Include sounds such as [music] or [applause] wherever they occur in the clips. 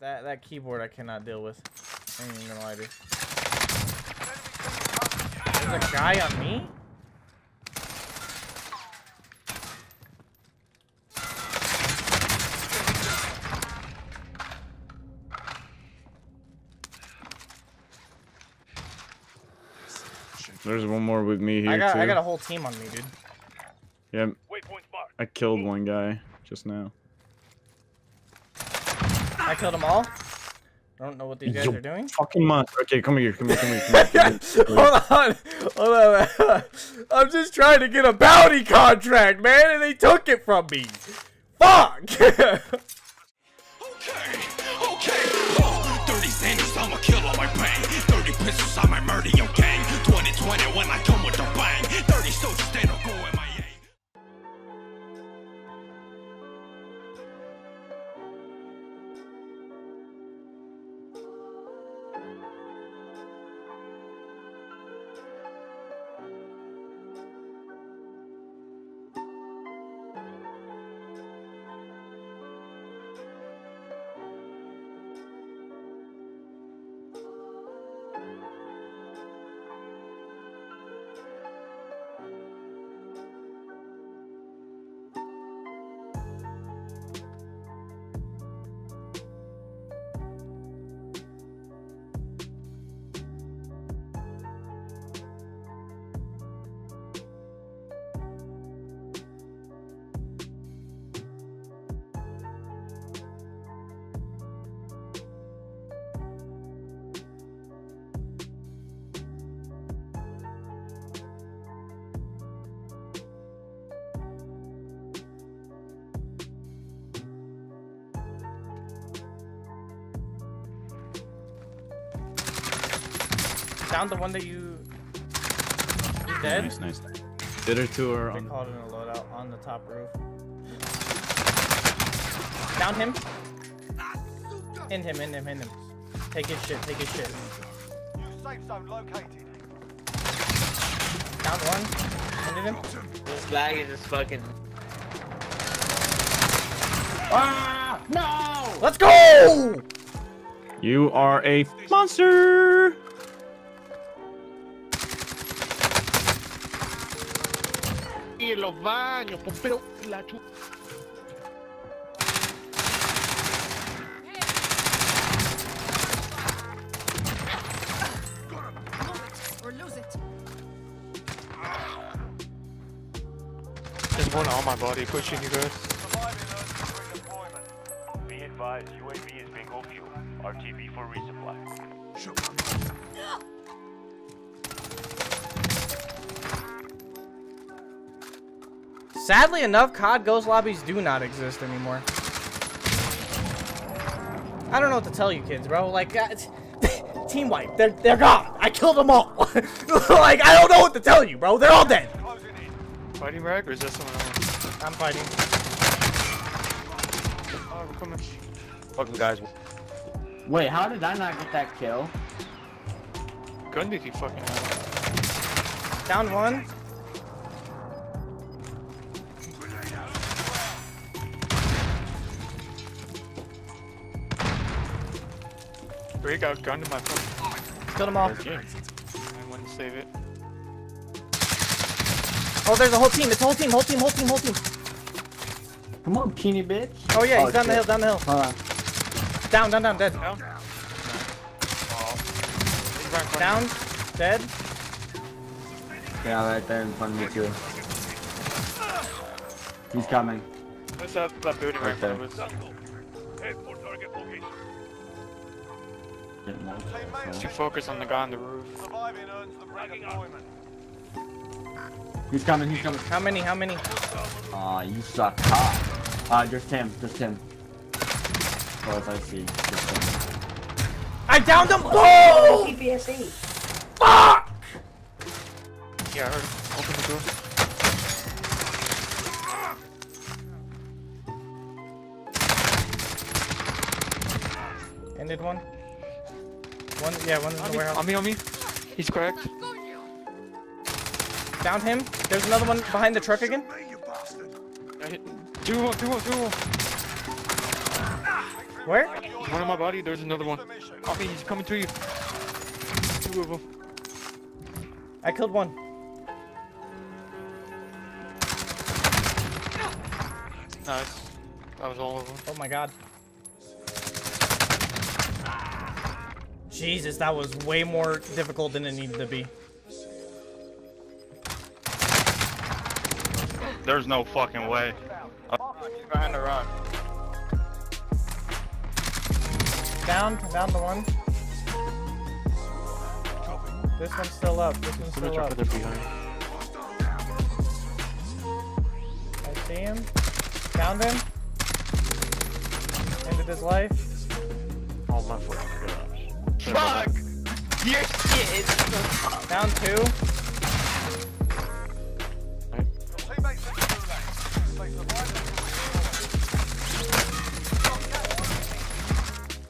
That that keyboard I cannot deal with. I ain't even gonna lie to you. There's a guy on me? There's one more with me here I got too. I got a whole team on me, dude. Yeah. I killed one guy just now. I killed them all. I don't know what these guys You are doing. Fucking monster. Okay, come here, come here, come here. Come [laughs] here, come here. hold on, hold on. [laughs] I'm just trying to get a bounty contract, man, and they took it from me. Fuck. [laughs] Okay, okay. Oh, 30 Sanders, I'ma kill on my bang. 30 pistols, I might murder your gang. 2020 when I Down the one that you. He's dead. Nice, nice. The other two are They on. called in a loadout on the top roof. Down him. In him, in him, in him. Take his shit, take his shit. Safe zone located. Down one. Ended him. This bag is just fucking. Ah! No! Let's go! You are a monster. Y en los baños, pues, pero la chu... Or lose it. There's one on my body pushing you guys. Be advised, UAV is bingo fuel. RTB for resupply. Sadly enough, COD Ghost lobbies do not exist anymore. I don't know what to tell you kids, bro. Like, uh, [laughs] team wipe. They're, they're gone. I killed them all. [laughs] like, I don't know what to tell you, bro. They're all dead. Fighting rag or is that someone else? I'm fighting. Oh, we're coming. Fucking guys. Wait, how did I not get that kill? Gun if you fucking have. Down one. Break out gun to my phone. Killed them all. Okay. I want to save it. Oh, there's a whole team. It's a whole team. Whole team. Whole team. Whole team. Come on, Keeny bitch. Oh yeah, he's Oh, down the hill. Down the hill. Hold on. Down. Down. Down. Dead. Down. Down. Dead. Yeah, right there in front of me too. He's coming. What's that, that building right, Right in more. Just you focus on the guy on the roof. Surviving earns the redeployment. He's coming, he's coming. How many? How many? Aw, you suck Ah. Uh, just him, just him. As far as I see, just him. I downed them both. PPSE. Fuck! Yeah, I heard. him. Open the door. Ended one. One. Yeah, one in On the me, warehouse. on me, on me. He's cracked. Down him. There's another one behind the truck again. I hit. Two more, two more, two more. Where? One on my body, there's another one. Copy, he's coming to you. Two of them. I killed one. Nice. That was all of them. Oh my god. Jesus, that was way more difficult than it needed to be. There's no fucking way. He's Behind the rock. Down, down the one. This one's still up. This one's still up. behind. I see him. Found him. Ended his life. Oh my fucking gosh. Fuck! Your shit is Down two.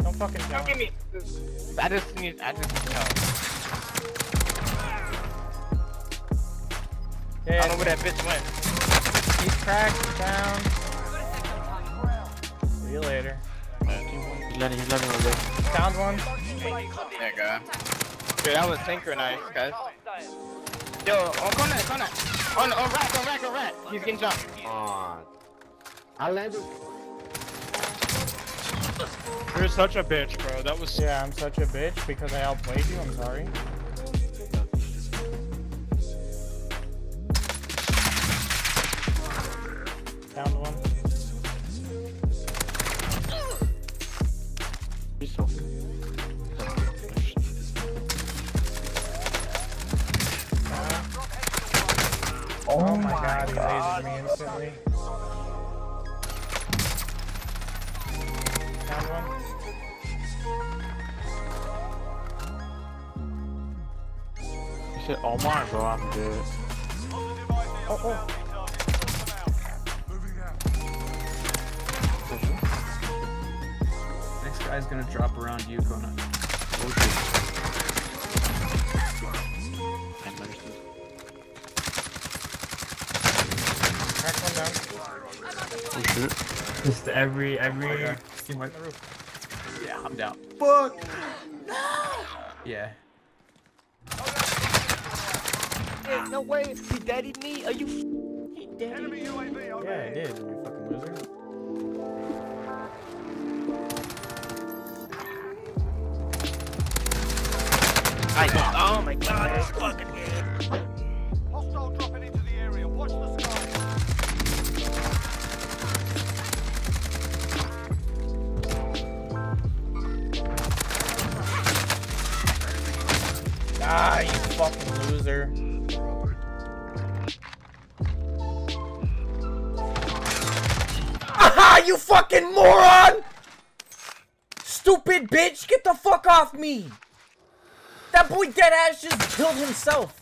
Don't fucking jump. Give me. I just need. I just no. I Yeah, don't know where that bitch went. he's cracked. Down. See you later. He's landing, he's landing over there. Found one. There, guy. Dude, that was synchronized, guys. Yo, oh, on corner, corner. On, oh, on oh, rack, on rack, on rack. He's getting jumped. I landed. You're such a bitch, bro. That was. Yeah, I'm such a bitch because I outplayed you. I'm sorry. He said, oh my, bro, I'm dead. Oh, oh. Next guy's gonna drop around you, Kona. Crack one down. Oh shit. Just every every Okay. team On wipe. the roof. Yeah, I'm down. Fuck. No. Yeah. No way. He daddied me. Are you? He daddied Yeah, I did, you fucking loser. I, oh my god, this fucking game. Hostile dropping into the area. Watch the sky. Ah, you fucking loser. Aha, you fucking moron! Stupid bitch, get the fuck off me! That boy deadass just killed himself.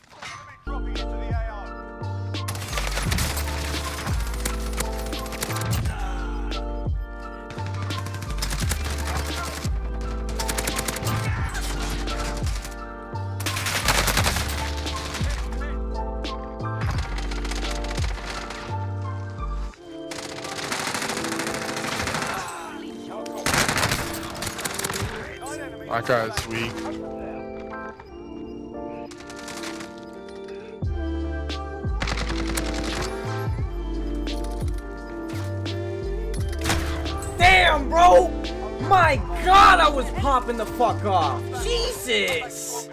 That guy's weak. Damn, bro! My god, I was popping the fuck off. Jesus!